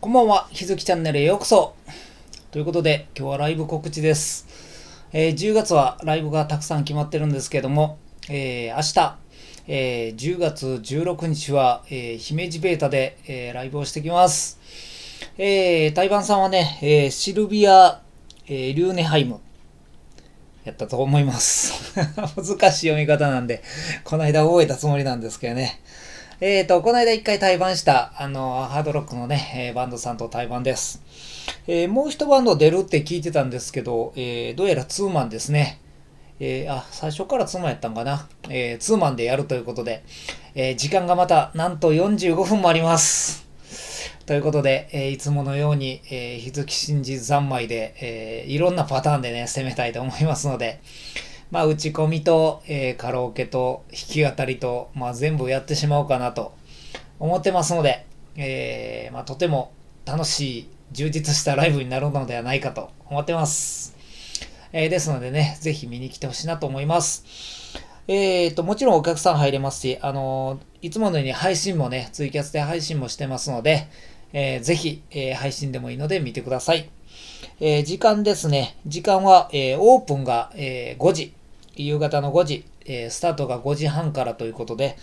こんばんは、ひずきチャンネルへようこそ。ということで、今日はライブ告知です。えー10月はライブがたくさん決まってるんですけども、えー明日、えー10月16日は、えー姫路ベータで、えーライブをしてきます。えー、台湾さんはね、えーシルビア、えーリューネハイム、やったと思います。難しい読み方なんで、この間覚えたつもりなんですけどね。えーと、この間一回対バンした、あの、ハードロックのね、えーバンドさんと対バンです。えーもう一バンド出るって聞いてたんですけど、えーどうやらツーマンですね。えーあ、最初からツーマンやったんかな。えーツーマンでやるということで、えー時間がまた、なんと45分もあります。ということで、えーいつものように、えー日月真治三昧で、えーいろんなパターンでね、攻めたいと思いますので、まあ、打ち込みと、えーカラオケと、弾き語りと、まあ、全部やってしまおうかなと思ってますので、えーまあ、とても楽しい、充実したライブになるのではないかと思ってます。えーですのでね、ぜひ見に来てほしいなと思います。えーと、もちろんお客さん入れますし、あのーいつものように配信もね、ツイキャスで配信もしてますので、えーぜひ、えー配信でもいいので見てください。え時間ですね。時間は、えオープンが、え5時。夕方の5時。えースタートが5時半からということで、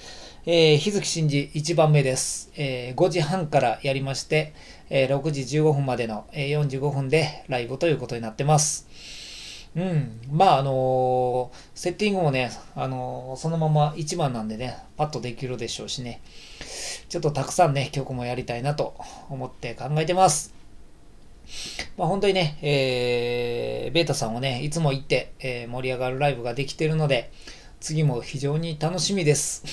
えー日月真治1番目です。えー5時半からやりまして、えー6時15分までの、えー45分でライブということになってます。うん。まあ、あのーセッティングもね、あのーそのまま1番なんでね、パッとできるでしょうしね。ちょっとたくさんね、曲もやりたいなと思って考えてます。まあ、本当にね、えー、ベータさんをね、いつも行って、えー盛り上がるライブができてるので、次も非常に楽しみです。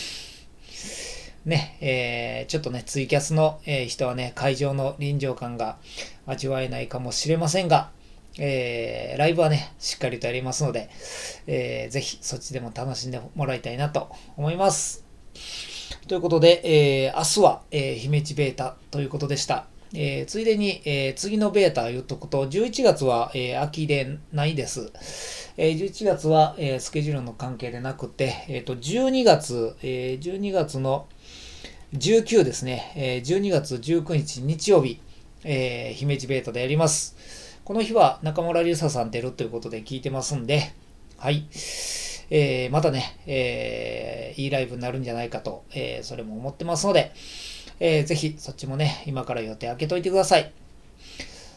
ね、えーちょっとね、ツイキャスの、えー人はね、会場の臨場感が味わえないかもしれませんが、えーライブはね、しっかりとやりますので、えーぜひそっちでも楽しんでもらいたいなと思います。ということで、えー明日は、えー姫路ベータということでした。えーついでに、えー次のベータ言っとくと、11月は、えー秋でないです。えー11月は、えースケジュールの関係でなくて、えーと12月、えー12月の19ですね、えー12月19日日曜日、えー姫路ベータでやります。この日は中村隆沙さん出るということで聞いてますんで、はい。えーまたね、えーいいライブになるんじゃないかと、えーそれも思ってますので、えーぜひそっちもね、今から予定開けといてください。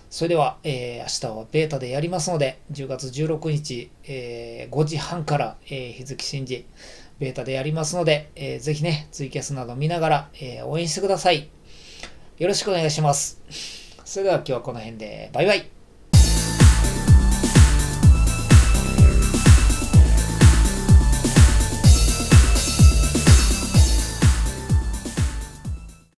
それでは、えー明日はベータでやりますので、10月16日、えー5時半から、えー日付新時、ベータでやりますので、えーぜひね、ツイキャスなど見ながら、えー応援してください。よろしくお願いします。それでは今日はこの辺で、バイバイ。